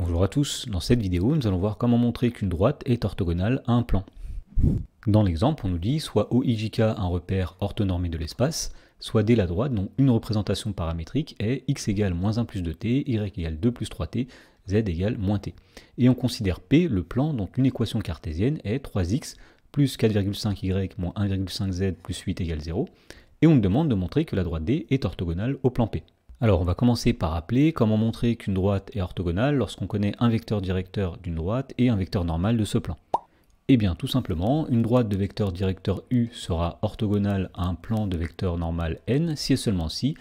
Bonjour à tous, dans cette vidéo nous allons voir comment montrer qu'une droite est orthogonale à un plan. Dans l'exemple on nous dit soit OIJK un repère orthonormé de l'espace, soit D la droite dont une représentation paramétrique est x égale moins 1 plus 2t, y égale 2 plus 3t, z égale moins t. Et on considère P le plan dont une équation cartésienne est 3x plus 4,5y moins 1,5z plus 8 égale 0, et on nous demande de montrer que la droite D est orthogonale au plan P. Alors on va commencer par rappeler comment montrer qu'une droite est orthogonale lorsqu'on connaît un vecteur directeur d'une droite et un vecteur normal de ce plan? Eh bien tout simplement, une droite de vecteur directeur U sera orthogonale à un plan de vecteur normal n si et seulement si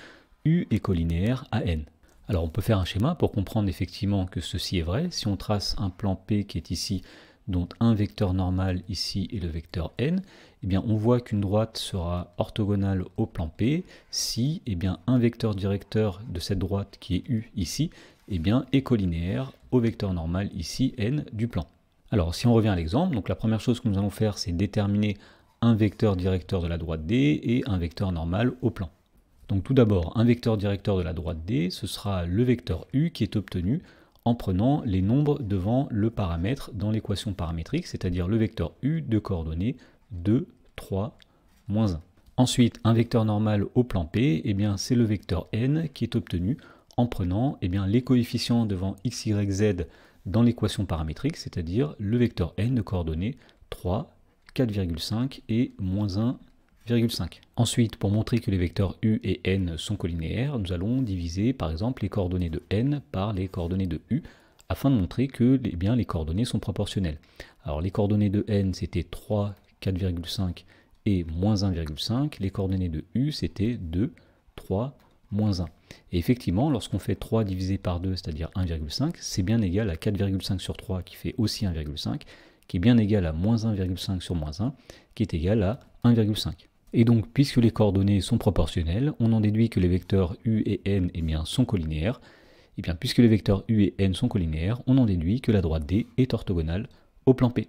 U est collinéaire à n. Alors on peut faire un schéma pour comprendre effectivement que ceci est vrai. Si on trace un plan P qui est ici, dont un vecteur normal ici est le vecteur n, eh bien on voit qu'une droite sera orthogonale au plan P si eh un vecteur directeur de cette droite qui est U ici eh est collinéaire au vecteur normal ici n du plan. Alors si on revient à l'exemple, la première chose que nous allons faire c'est déterminer un vecteur directeur de la droite D et un vecteur normal au plan. Donc tout d'abord, un vecteur directeur de la droite D, ce sera le vecteur U qui est obtenu en prenant les nombres devant le paramètre dans l'équation paramétrique, c'est-à-dire le vecteur u de coordonnées 2, 3, moins 1. Ensuite, un vecteur normal au plan P, eh bien, c'est le vecteur n qui est obtenu en prenant eh bien, les coefficients devant x, y, z dans l'équation paramétrique, c'est-à-dire le vecteur n de coordonnées 3, 4,5 et moins 1 Ensuite, pour montrer que les vecteurs u et n sont collinéaires, nous allons diviser par exemple les coordonnées de n par les coordonnées de u afin de montrer que eh les coordonnées sont proportionnelles. Alors les coordonnées de n c'était 3, 4,5 et moins 1,5. Les coordonnées de u c'était 2, 3, moins 1. Et effectivement, lorsqu'on fait 3 divisé par 2, c'est-à-dire 1,5, c'est bien égal à 4,5 sur 3 qui fait aussi 1,5, qui est bien égal à moins 1,5 sur moins 1, qui est égal à 1,5. Et donc, puisque les coordonnées sont proportionnelles, on en déduit que les vecteurs u et n eh sont collinéaires. Et bien, puisque les vecteurs u et n sont collinéaires, on en déduit que la droite D est orthogonale au plan P.